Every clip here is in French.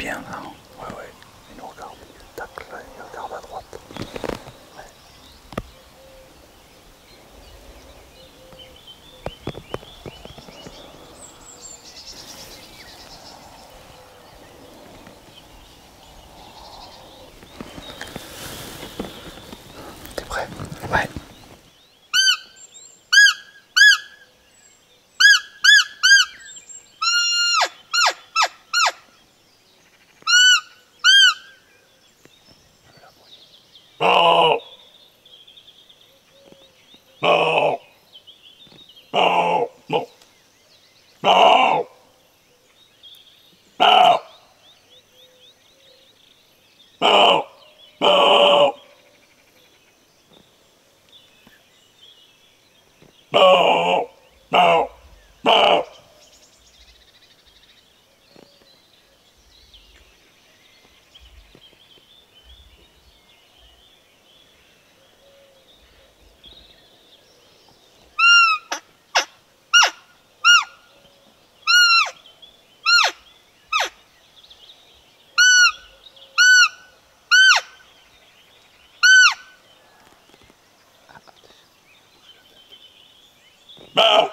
变了。Bow.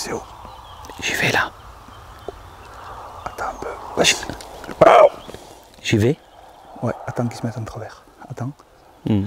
c'est haut. J'y vais là. Attends un peu. Ouais, J'y vais Ouais, attends qu'ils se mettent en travers. Attends. Hmm.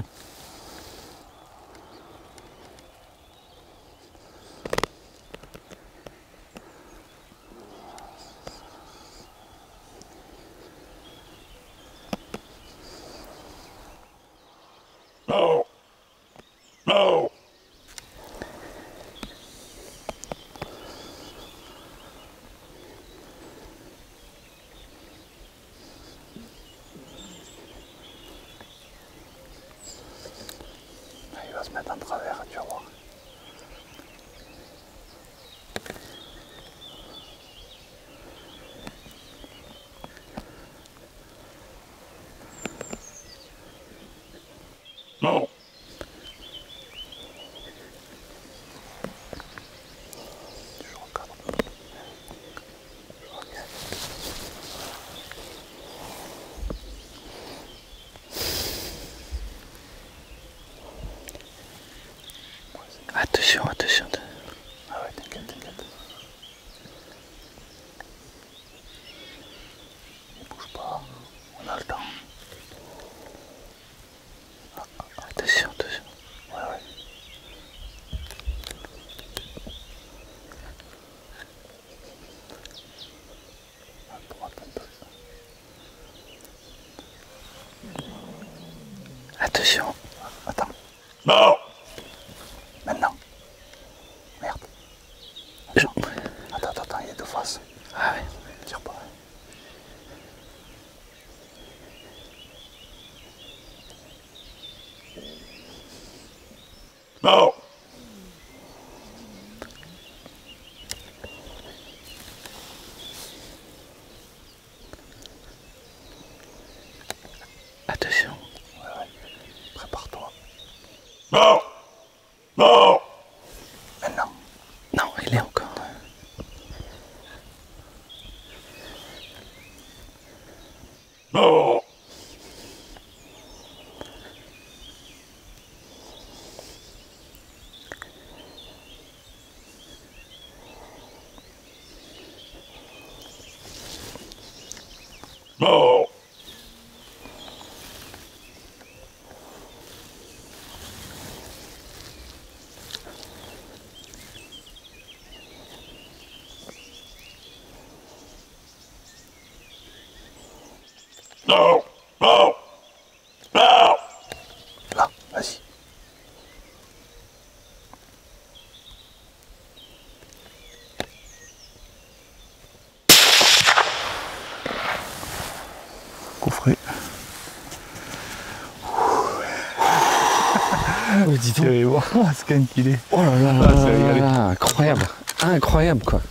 Dis ce qu'il est. Oh là là, Ah, là, incroyable. Incroyable quoi.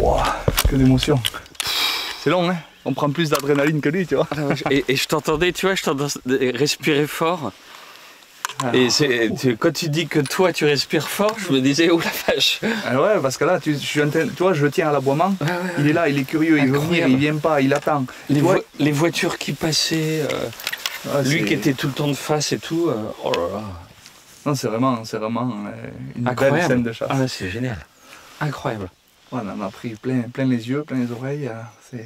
Ouah, que d'émotion. C'est long, hein On prend plus d'adrénaline que lui, tu vois. Et, et je t'entendais, tu vois, je t'entendais respirer fort. Ah. Et c'est, tu- quand tu dis que toi tu respires fort, je me disais, oh la vache. Ah ouais, parce que là, tu, je tu vois, je tiens à l'aboiement. Ouais, ouais, Il est là, il est curieux, il veut venir, il vient pas, il attend. Les, Tu vois, vo- les voitures qui passaient, euh, ah, lui qui était tout le temps de face et tout, euh, oh là là. Non, c'est vraiment, c'est vraiment euh, une belle scène de chasse. Ah là, c'est génial. Incroyable. Ouais, on en a pris plein, plein les yeux, plein les oreilles. euh,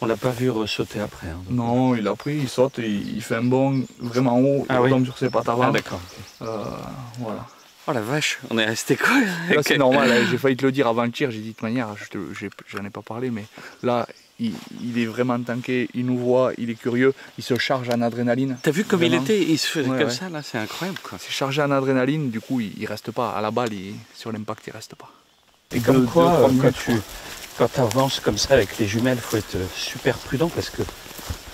On l'a pas vu ressauter après. hein. Non, il a pris, il saute, il, il fait un bond vraiment haut, Ah il oui. tombe sur ses pattes avant. Ah d'accord. Euh, voilà. Oh la vache, on est resté quoi Là, c'est normal, hein, j'ai failli te le dire avant le tir, j'ai dit de toute manière, j'en ai pas parlé, mais là, il, il est vraiment tanké, il nous voit, il est curieux, il se charge en adrénaline. T'as vu comme Vraiment. il était Il se faisait Ouais, comme ouais. ça là, c'est incroyable quoi. C'est chargé en adrénaline, du coup, il, il reste pas. À la balle, il- sur l'impact, il reste pas. Et comme Deux- quoi, deux, trois euh, quand tu quand avances comme ça avec les jumelles, faut être euh, super prudent parce que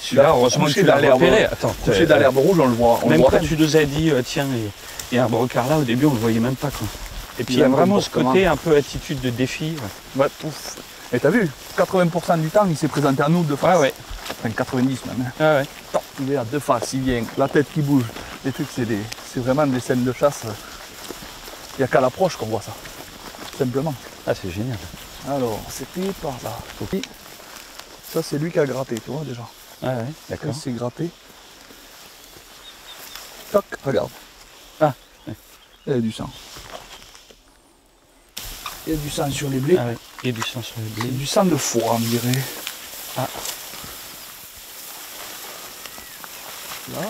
celui-là, Là, heureusement que tu l'as repéré. Attends, Couché dans l'herbe rouge, on le voit. On le Même voit quand pas. tu nous as dit, euh, tiens, il y a un brocard là, au début, on le voyait même pas. Quoi. Et puis il y a vraiment ce côté un peu attitude de défi. Ouais, pouf. Et t'as vu 80% du temps, il s'est présenté à nous de face. Ouais, ouais. Enfin, 90 même. hein. Ah ouais. Tant, Il est à deux faces, il vient, la tête qui bouge. Les trucs, c'est des, c'est vraiment des scènes de chasse. Il n'y a qu'à l'approche qu'on voit ça. Simplement. Ah, c'est génial. Alors, c'était par là. Et Ça, c'est lui qui a gratté, tu vois déjà. Ah ouais, d'accord. c'est gratté. Toc, regarde. Ah. Il y a du sang. Il y a du sang sur les blés. Ah ouais. A du sang sur le C'est blé. du sang de foie, on dirait. Ah. Là.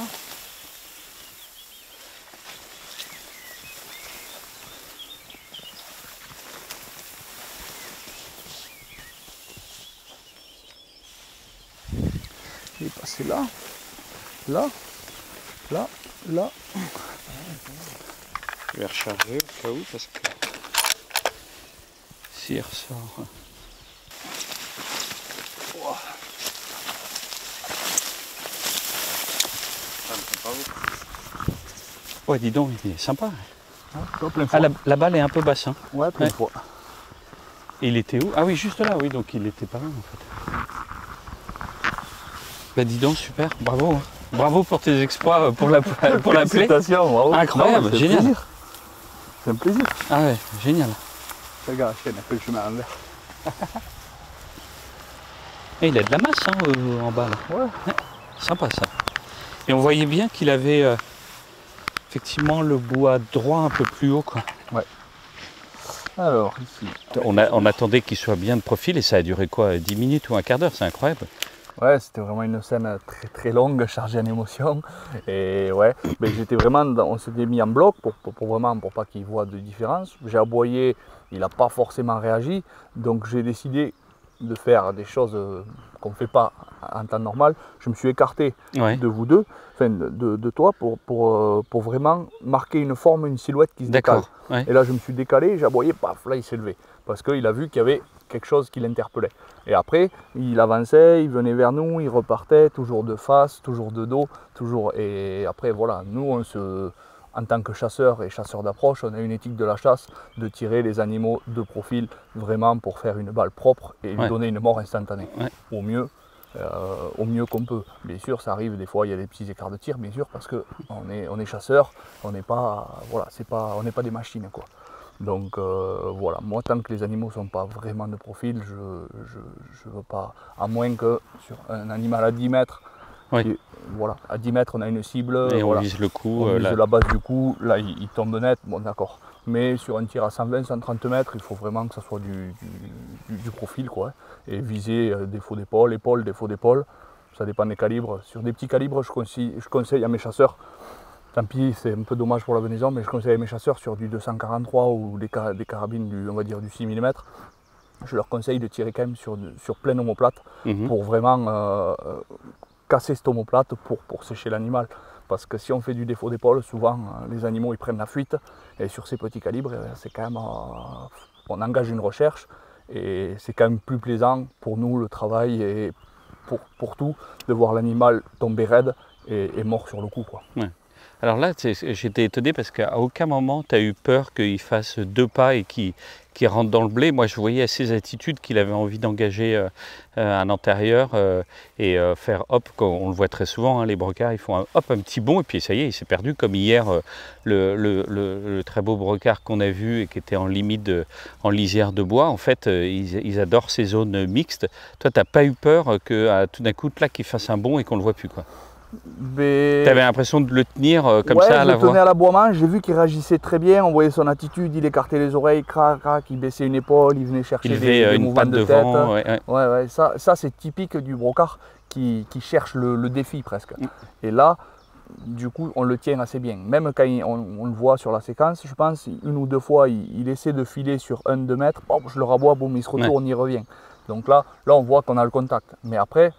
Il est passé là, là, là, là. Je vais recharger au cas où parce que Ouais, dis donc, il est sympa. Ah, la, la balle est un peu basse. hein. Ouais, plein Ouais. fois. Et il était où? Ah oui, juste là, oui, donc il était pas loin en fait. Bah dis donc, super, bravo. hein. Bravo pour tes exploits euh, pour la, pour la plaie. Incroyable, génial. plaisir. C'est un plaisir. Ah ouais, génial. Regarde, elle fait le chemin. Et il a de la masse hein, euh, en bas là. Ouais. Sympa ça. Et on voyait bien qu'il avait euh, effectivement le bois droit un peu plus haut. Quoi. Alors, ici. On, a- on attendait qu'il soit bien de profil et ça a duré quoi 10 minutes ou un quart d'heure, c'est incroyable. Ouais, c'était vraiment une scène très très longue, chargée en émotions. Et ouais, mais j'étais vraiment, dans- on s'était mis en bloc pour, pour, pour vraiment, pour pas qu'il voit de différence. J'ai aboyé, il n'a pas forcément réagi, donc j'ai décidé de faire des choses euh, qu'on ne fait pas en temps normal. Je me suis écarté Ouais. de vous deux, enfin de, toi, pour, pour, euh, pour vraiment marquer une forme, une silhouette qui se décale. Ouais. Et là, je me suis décalé, j'ai aboyé, paf, là, il s'est levé. Parce qu'il a vu qu'il y avait quelque chose qui l'interpellait. Et après, il avançait, il venait vers nous, il repartait, toujours de face, toujours de dos, toujours. Et après, voilà, nous, on se, en tant que chasseurs et chasseurs d'approche, on a une éthique de la chasse de tirer les animaux de profil vraiment pour faire une balle propre et lui Ouais. donner une mort instantanée. Ouais. Au mieux. euh, au mieux qu'on peut. Bien sûr, ça arrive des fois, il y a des petits écarts de tir, bien sûr, parce que on est, on est chasseur, on n'est pas, voilà, c'est pas, on n'est pas des machines, quoi. Donc euh, voilà, moi tant que les animaux ne sont pas vraiment de profil, je ne veux pas, à moins que sur un animal à 10 mètres, Oui. voilà, à 10 mètres on a une cible, Et on voilà, vise le coup. on euh, vise là. la base du coup, là il, il tombe net, bon d'accord. Mais sur un tir à 120, 130 mètres, il faut vraiment que ça soit du, du- profil quoi. Et viser euh, défaut d'épaule, épaule, défaut d'épaule, ça dépend des calibres. Sur des petits calibres, je conseille, je conseille à mes chasseurs, tant pis c'est un peu dommage pour la venaison, mais je conseille à mes chasseurs sur du 243 ou des, ca- des carabines du, on va dire, du 6 mm, je leur conseille de tirer quand même sur, sur plein omoplate Mhm. pour vraiment euh, casser cette omoplate pour, pour sécher l'animal. Parce que si on fait du défaut d'épaule, souvent euh, les animaux ils prennent la fuite. Et sur ces petits calibres, euh, c'est quand même. euh, on engage une recherche et c'est quand même plus plaisant pour nous le travail et pour, tout de voir l'animal tomber raide et, mort sur le coup. Quoi. Alors là, j'étais étonné parce qu'à aucun moment tu as eu peur qu'il fasse deux pas et qu'il qu'il rentre dans le blé. Moi, je voyais à ses attitudes qu'il avait envie d'engager euh, euh, un antérieur euh, et euh, faire hop, on le voit très souvent, hein, les brocards, ils font un, hop, un petit bond et puis ça y est, il s'est perdu. Comme hier, le, très beau brocard qu'on a vu et qui était en limite, en lisière de bois, en fait, ils, ils adorent ces zones mixtes. Toi, tu n'as pas eu peur que tout d'un coup, là, qu'il fasse un bond et qu'on le voit plus. quoi? Mais- Tu avais l'impression de le tenir euh, comme ouais, ça à je la le tenais voix. à l'aboiement, j'ai vu qu'il réagissait très bien, on voyait son attitude, il écartait les oreilles, crac, crac, il baissait une épaule, il venait chercher Il des, euh, des une mouvements patte de devant. tête. ouais, ouais. Ça, ça c'est typique du brocard qui, qui cherche le, le défi presque. Mm. Et là, du coup, on le tient assez bien. Même quand il- on, on le voit sur la séquence, je pense, une ou deux fois, il, il essaie de filer sur un, deux mètres, je le raboie, boum, il se retourne, il revient. Donc là, là, on voit qu'on a le contact. Mais après,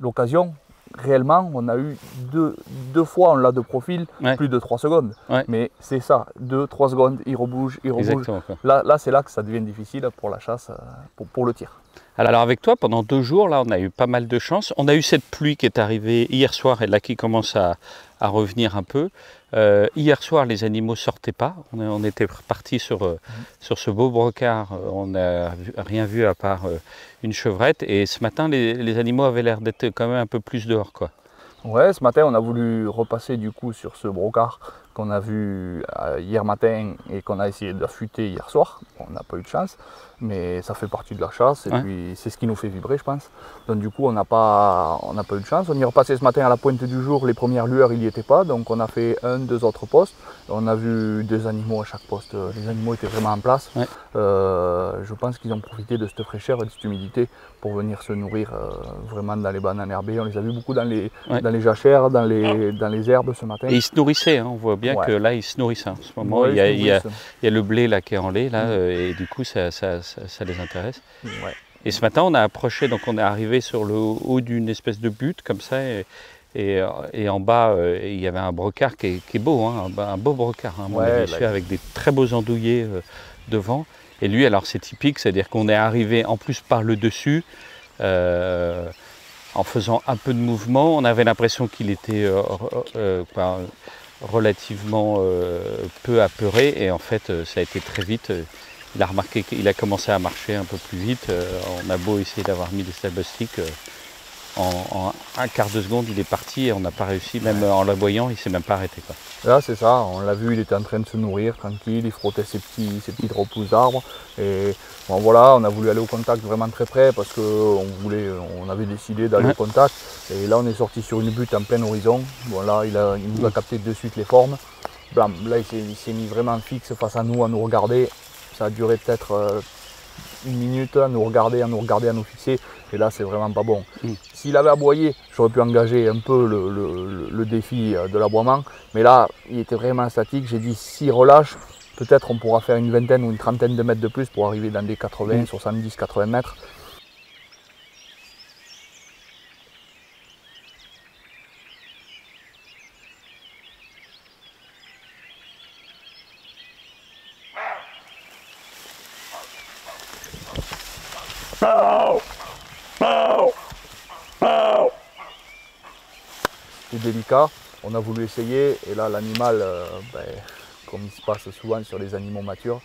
l'occasion, réellement, on a eu deux, deux fois, on l'a de profil, Ouais. plus de trois secondes. Ouais. Mais c'est ça, deux, trois secondes, il rebouge, il rebouge. Exactement. Là, là c'est là que ça devient difficile pour la chasse, euh, pour, pour le tir. Alors avec toi, pendant deux jours, là, on a eu pas mal de chance. On a eu cette pluie qui est arrivée hier soir et là qui commence à, revenir un peu. Euh, hier soir, les animaux sortaient pas. On, était parti sur, euh, sur ce beau brocard. Euh, On n'a rien vu à part une chevrette. Et ce matin, les, animaux avaient l'air d'être quand même un peu plus dehors. Quoi. Ouais, ce matin, on a voulu repasser du coup sur ce brocard qu'on a vu hier matin et qu'on a essayé d'affûter hier soir. On n'a pas eu de chance, mais ça fait partie de la chasse et Ouais. puis c'est ce qui nous fait vibrer, je pense. Donc du coup, on n'a pas, on n'a pas eu de chance. On y est repassé ce matin à la pointe du jour. Les premières lueurs, il n'y était pas, donc on a fait un, deux autres postes. On a vu deux animaux à chaque poste. Les animaux étaient vraiment en place. Ouais. Euh, je pense qu'ils ont profité de cette fraîcheur et de cette humidité pour venir se nourrir euh, vraiment dans les bananes herbées. On les a vus beaucoup dans les, Ouais. dans les jachères, dans les, dans les herbes ce matin. Et ils se nourrissaient. hein. On voit bien que là, ils se nourrissent. hein. En ce moment, il, y a, il y a- nourrissent. il y a le blé là, qui est en lait. Là, Mm. euh, et du coup, ça, ça- ça- ça les intéresse. Ouais. Et ce matin, on a approché, donc on est arrivé sur le haut d'une espèce de butte comme ça, et, et, euh, et en bas, euh, il y avait un brocard qui est, qui est beau, hein, un, un beau brocard, hein, Ouais, bah, fait, avec des très beaux andouillés euh, devant. Et lui, alors c'est typique, c'est-à-dire qu'on est arrivé en plus par le dessus, euh, en faisant un peu de mouvement. On avait l'impression qu'il était relativement peu apeuré et en fait ça a été très vite. Il a remarqué qu'il a commencé à marcher un peu plus vite. euh, on a beau essayer d'avoir mis des stabostiques. euh, en, en un quart de seconde, il est parti et on n'a pas réussi. Même en l'aboyant, il s'est même pas arrêté. Quoi. Là, c'est ça, on l'a vu, il était en train de se nourrir tranquille, il frottait ses, petits, ses petites repousses d'arbres. Et bon, voilà, on a voulu aller au contact vraiment très près parce qu'on voulait, on avait décidé d'aller Ouais. au contact. Et là, on est sorti sur une butte en plein horizon. Bon, là, il, a, il nous a capté de suite les formes. Blam, là, il s'est mis vraiment fixe face à nous, à nous regarder. Ça a duré peut-être euh, une minute à nous regarder, à nous regarder, à nous fixer. Et là, c'est vraiment pas bon. Mm. S'il avait aboyé, j'aurais pu engager un peu le, le- le- le défi euh, de l'aboiement. Mais là, il était vraiment statique. J'ai dit, s'il relâche, peut-être on pourra faire une vingtaine ou une trentaine de mètres de plus pour arriver dans des 80, Mm. 70, 80 mètres. On a voulu essayer et là, l'animal, euh, ben, comme il se passe souvent sur les animaux matures,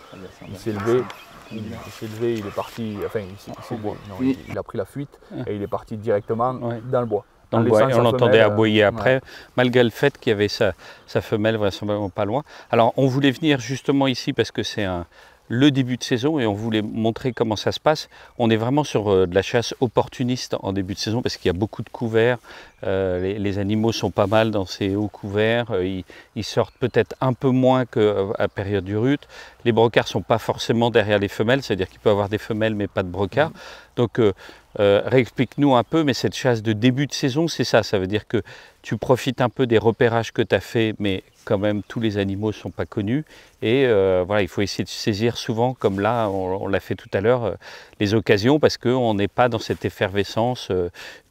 il s'est levé, il, il s'est levé, il est parti, enfin, il, s'est- il levé, non, il, il a pris la fuite et il est parti directement Ouais. dans le bois. Dans le bois, et on l'entendait femelle, euh, aboyer après, ouais. malgré le fait qu'il y avait sa, sa femelle vraisemblablement pas loin. Alors on voulait venir justement ici parce que c'est un- le début de saison et on voulait montrer comment ça se passe. On est vraiment sur euh, de la chasse opportuniste en début de saison parce qu'il y a beaucoup de couverts. Euh, les, les animaux sont pas mal dans ces hauts couverts. Euh, ils, ils sortent peut-être un peu moins qu'à période du rut. Les brocards sont pas forcément derrière les femelles, c'est-à-dire qu'il peut y avoir des femelles mais pas de brocards. Donc euh, euh, réexplique-nous un peu, mais cette chasse de début de saison, c'est ça. Ça veut dire que tu profites un peu des repérages que tu as fait, mais quand même tous les animaux ne sont pas connus. Et euh, voilà, il faut essayer de saisir souvent, comme là, on, l'a fait tout à l'heure, euh, les occasions, parce qu'on n'est pas dans cette effervescence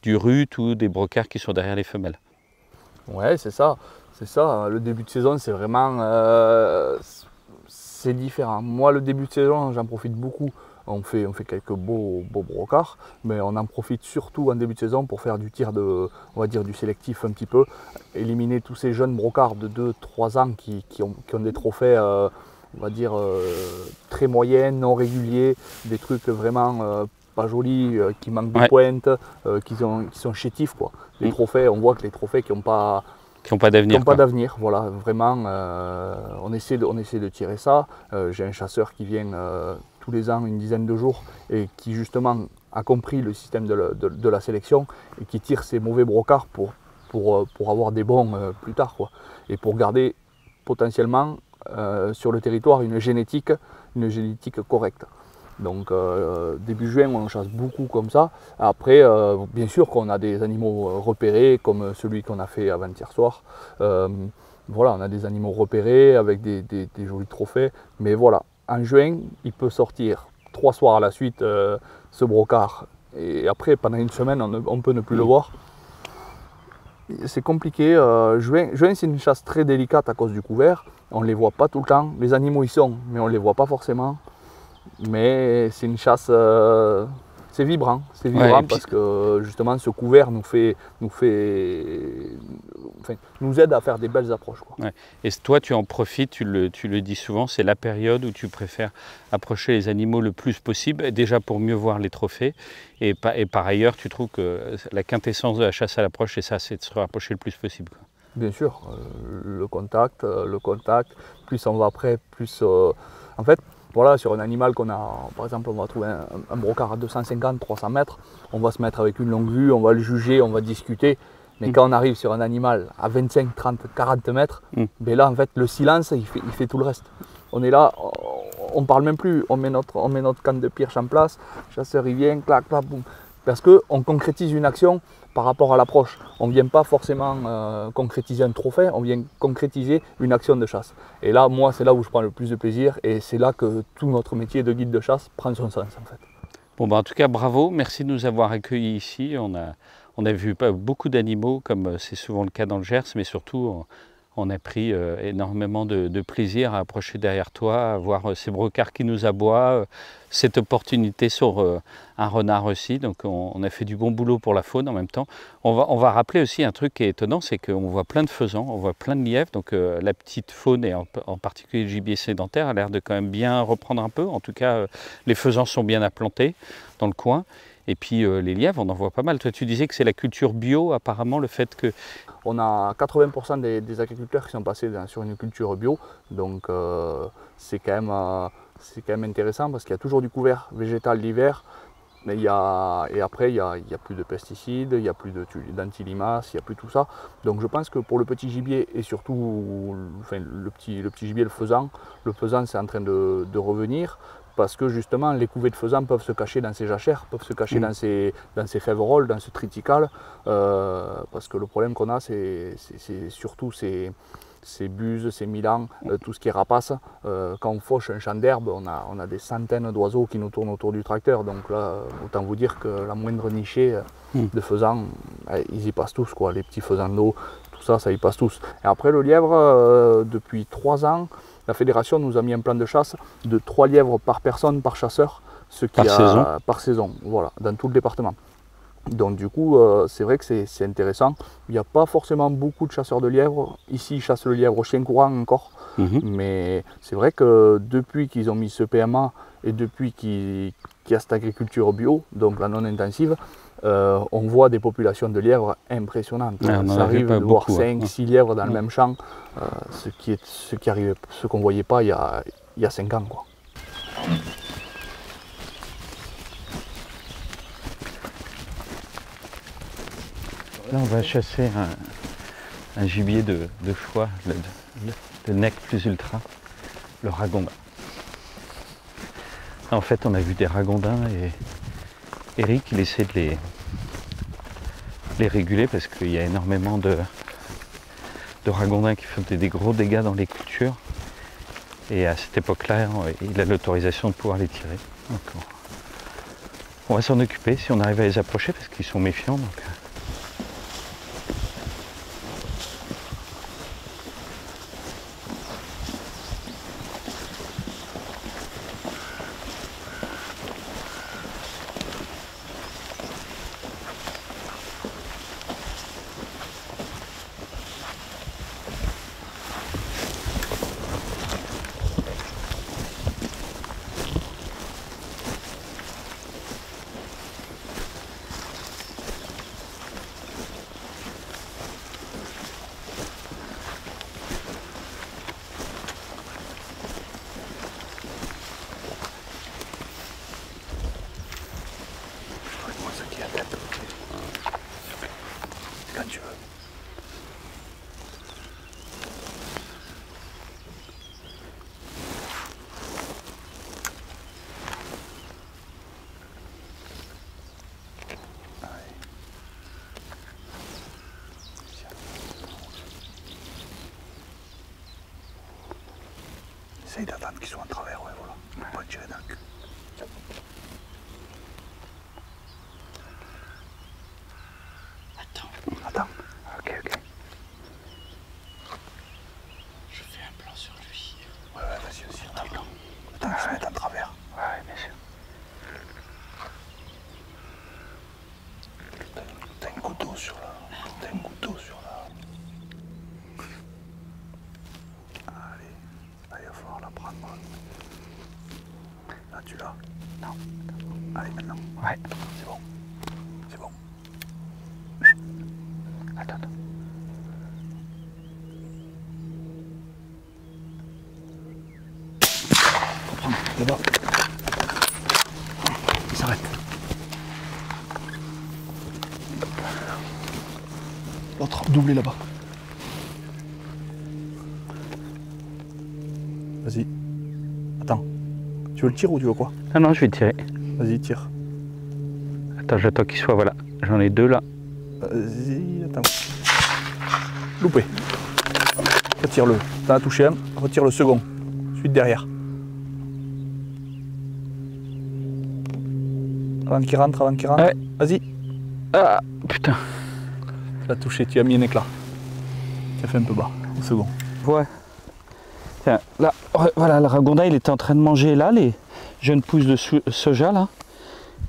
du rut ou des brocards qui sont derrière les femelles. Ouais, c'est ça. C'est ça. Le début de saison, c'est vraiment. C'est différent. Moi, le début de saison, j'en profite beaucoup. On fait, on fait quelques beaux, beaux brocards, mais on en profite surtout en début de saison pour faire du tir de, on va dire, du sélectif un petit peu, éliminer tous ces jeunes brocards de 2-3 ans qui, qui ont, qui ont des trophées, euh, on va dire, euh, très moyens, non réguliers, des trucs vraiment euh, pas jolis, qui manquent de Ouais. pointe, qui, sont, qui sont chétifs. Quoi. Les Mm. trophées, on voit que les trophées qui n'ont pas, Qui n'ont pas qui d'avenir. n'ont pas quoi. d'avenir. Voilà, vraiment, euh, on, essaie de, on essaie de tirer ça. Euh, J'ai un chasseur qui vient euh, tous les ans, une dizaine de jours, et qui justement a compris le système de, la- de- de la sélection et qui tire ces mauvais brocards pour, pour, pour avoir des bons plus tard. Quoi. Et pour garder potentiellement sur le territoire une génétique, une génétique correcte. Donc euh, début juin, on chasse beaucoup comme ça. Après, euh, bien sûr qu'on a des animaux euh, repérés, comme celui qu'on a fait avant-hier soir. Euh, voilà, on a des animaux repérés avec des, des- des jolis trophées. Mais voilà, en juin, il peut sortir trois soirs à la suite ce brocard. Et après, pendant une semaine, on, ne- on peut ne plus le voir. C'est compliqué. juin, juin c'est une chasse très délicate à cause du couvert. On ne les voit pas tout le temps. Les animaux y sont, mais on ne les voit pas forcément. Mais c'est une chasse, euh, c'est vibrant, c'est Ouais, vibrant puis- parce que justement ce couvert nous fait, nous fait, enfin, nous aide à faire des belles approches. quoi. Et toi, tu en profites, tu le, tu le dis souvent, c'est la période où tu préfères approcher les animaux le plus possible, déjà pour mieux voir les trophées, et, pa- et par ailleurs, tu trouves que la quintessence de la chasse à l'approche, c'est ça, c'est de se rapprocher le plus possible. quoi. Bien sûr, euh, le contact, euh, le contact, plus on va après, plus. euh, en fait, voilà, sur un animal qu'on a, par exemple, on va trouver un, un brocard à 250, 300 mètres, on va se mettre avec une longue vue, on va le juger, on va discuter. Mais Mm. quand on arrive sur un animal à 25, 30, 40 mètres, Mm. ben là, en fait, le silence, il fait, il fait tout le reste. On est là, on ne parle même plus, on met notre, on met notre canne de pirche en place, chasseur il vient, clac, clac, boum. Parce qu'on concrétise une action par rapport à l'approche. On ne vient pas forcément euh, concrétiser un trophée, on vient concrétiser une action de chasse. Et là, moi, c'est là où je prends le plus de plaisir et c'est là que tout notre métier de guide de chasse prend son sens en fait. Bon, bah, en tout cas, bravo, merci de nous avoir accueillis ici. On a, on a vu pas beaucoup d'animaux, comme euh, c'est souvent le cas dans le Gers, mais surtout, on, a pris euh, énormément de, de plaisir à approcher derrière toi, à voir ces brocards qui nous aboient, cette opportunité sur euh, un renard aussi. Donc on, a fait du bon boulot pour la faune en même temps. On va, on va rappeler aussi un truc qui est étonnant, c'est qu'on voit plein de faisans, on voit plein de lièvres. Donc euh, la petite faune, et en, particulier le gibier sédentaire, a l'air de quand même bien reprendre un peu. En tout cas, euh, les faisans sont bien implantés dans le coin. Et puis les lièvres, on en voit pas mal. Toi, tu disais que c'est la culture bio, apparemment, le fait que On a 80% des, agriculteurs qui sont passés dans- sur une culture bio, donc c'est quand, même, c'est quand même intéressant parce qu'il y a toujours du couvert végétal l'hiver, mais il y a, et après il n'y a, a plus de pesticides, il n'y a plus d'antilimaces, il n'y a plus tout ça. Donc je pense que pour le petit gibier et surtout enfin, le, petit, le petit gibier, le faisan, le faisan c'est en train de, de revenir parce que justement les couvées de faisan peuvent se cacher dans ces jachères, peuvent se cacher Mm. dans ces, dans ces féveroles, dans ce triticale, euh, parce que le problème qu'on a c'est surtout ces, ces buses, ces milans, euh, tout ce qui est rapace. Euh, quand on fauche un champ d'herbe, on a, on a des centaines d'oiseaux qui nous tournent autour du tracteur, donc là autant vous dire que la moindre nichée euh, Mm. de faisans, euh, ils y passent tous, quoi. les petits faisans d'eau, tout ça, ça y passe tous. Et après le lièvre, depuis trois ans, la fédération nous a mis un plan de chasse de trois lièvres par personne, par chasseur, ce qui Par a, saison. par saison, voilà, dans tout le département. Donc du coup, euh, c'est vrai que c'est c'est intéressant. Il n'y a pas forcément beaucoup de chasseurs de lièvres. Ici, ils chassent le lièvre au chien courant encore. Mhm. Mais c'est vrai que depuis qu'ils ont mis ce PMA et depuis qu'il y a cette agriculture bio, donc la non intensive, euh, on voit des populations de lièvres impressionnantes. Ouais, on Ça arrive de voir beaucoup, ouais. 5-6 lièvres dans le même champ, euh, ce qui est ce qui arrivait, ce qu'on voyait pas il y a, il y a 5 ans. Quoi. Là, on va chasser un, gibier de, de choix, le, le- nec plus ultra, le ragondin. En fait, on a vu des ragondins et Eric, il essaie de les, réguler parce qu'il y a énormément de, ragondins qui font des, gros dégâts dans les cultures. Et à cette époque-là, il a l'autorisation de pouvoir les tirer. On, va s'en occuper si on arrive à les approcher parce qu'ils sont méfiants. Donc, Qu'ils soient en travers, ouais, voilà. Pas tirer le cul. Attends. Ok, ok. Je fais un plan sur lui. Ouais, ouais, vas-y, vas-y, attends. Attends, qu'ils se mettent en travers. Ouais, bien sûr. T'as- T'as une goutte d'eau sur la. T'as une goutte d'eau sur la. Allez, là, il va falloir la prendre. Là, tu l'as? Non. Allez, maintenant. Ouais. C'est bon. C'est bon. Attends, attends. Là-bas. Il s'arrête. L'autre, doublé là-bas. Tu veux le tir ou tu veux quoi Ah non, je vais tirer. Vas-y, tire. Attends, j'attends qu'il soit. Voilà. J'en ai deux là. Vas-y, attends. Loupé. Retire-le. T'en as touché un, retire le second. Suite derrière. Avant qu'il rentre, avant qu'il rentre. Ouais. Vas-y. Ah putain. Tu l'as touché, tu as mis un éclat. Tu as fait un peu bas, au second. Ouais. Tiens, là, ouais, voilà, le ragondin, il était en train de manger là, les, jeunes pousses de so- soja là.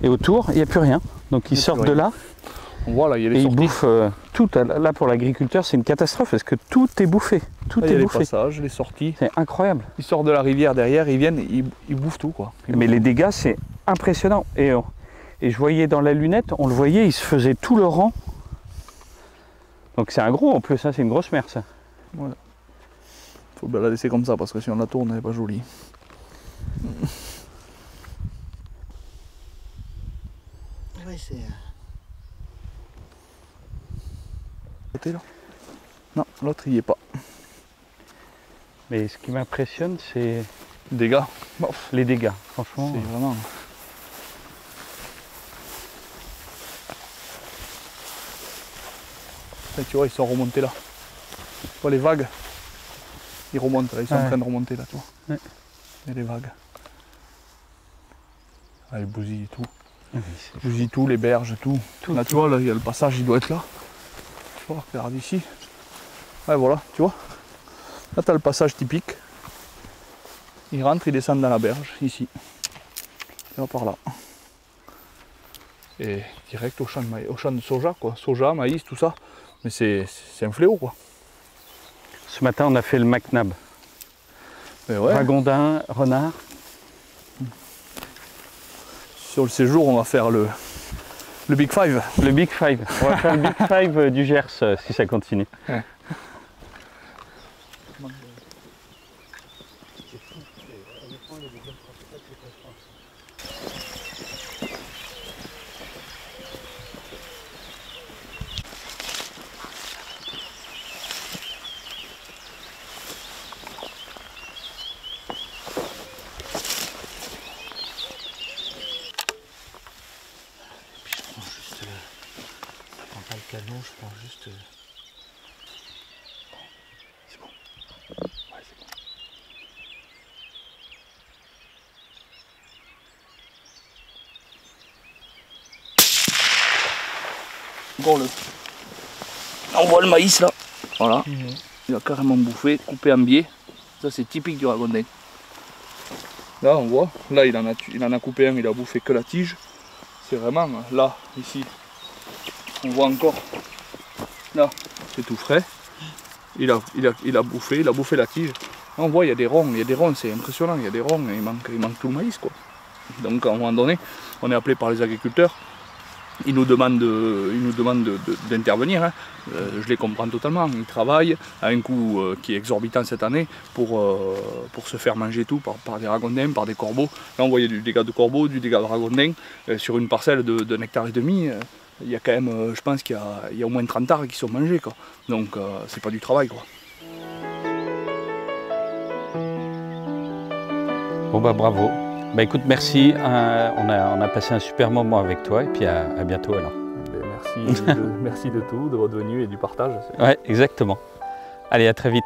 Et autour, il n'y a plus rien. Donc ils Il sortent de là il y a et ils bouffent euh, tout. Là pour l'agriculteur, c'est une catastrophe parce que tout est bouffé. Tout Là, il y est a les bouffé. passages, les sorties. C'est incroyable. Ils sortent de la rivière derrière, ils viennent, ils, ils bouffent tout quoi. Ils Mais bouffent les dégâts, c'est impressionnant. Et, on- et je voyais dans la lunette, on le voyait, il se faisait tout le rang. Donc c'est un gros en plus, hein, c'est une grosse mer ça. tout. Faut bien la laisser comme ça parce que si on la tourne, elle n'est pas jolie. Ouais, c'est. euh, Côté là? Non, l'autre il y est pas. Mais ce qui m'impressionne, c'est Dégâts. les dégâts. Franchement, C'est vraiment. Là, tu vois, ils sont remontés là. Tu vois les vagues Ils remontent là, ils sont en train de remonter là, tu vois. Ouais. Et les vagues. Ah, ils bousillent tout. oui, c'est- Ils bousillent tout, les berges, tout. Tout, là, tu vois, là, il y a le passage, il doit être là. Tu vois, regarde ici. Ouais, voilà, tu vois. Là, tu as le passage typique. Ils rentrent, ils descendent dans la berge, ici. Et là, par là. Et direct au champ de, maïs, au champ de soja, quoi. Soja, maïs, tout ça. Mais c'est c'est un fléau, quoi. Ce matin, on a fait le McNab. Ouais, Ragondin, renard. sur le séjour, on va faire le, le Big Five. Le Big Five. On va faire le Big Five euh, du Gers euh, si ça continue je prends juste. euh, Je prends pas le canon, je prends juste. euh, Le. On voit le maïs là. Voilà. Il a carrément bouffé, coupé en biais. Ça c'est typique du ragondin. Là on voit, là il en a, il en a coupé un, il a bouffé que la tige. C'est vraiment là, ici. On voit encore. Là, c'est tout frais. Il a, il, a, il a bouffé, il a bouffé la tige. Là, on voit il y a des ronds, il y a des ronds, c'est impressionnant, il y a des ronds, il manque, il manque tout le maïs quoi. Donc à un moment donné, on est appelé par les agriculteurs ils nous demandent, de- de- de- d'intervenir. hein. Euh, je les comprends totalement. Ils travaillent à un coût euh, qui est exorbitant cette année pour, euh, pour se faire manger tout par, des ragondins, par des corbeaux. Là, on voyait du dégât de corbeaux, du dégât de ragondins. Sur une parcelle de- d'un hectare et demi, il y a quand même, je pense qu'il y a, au moins 30 arbres qui sont mangés. Quoi. Donc, c'est pas du travail. Quoi. Bon bah bravo. Bah écoute, merci. Euh, on, a, on a passé un super moment avec toi et puis à, à bientôt alors. Ben, merci, de, merci de tout, de votre venue et du partage. Ouais, exactement. Allez, à très vite.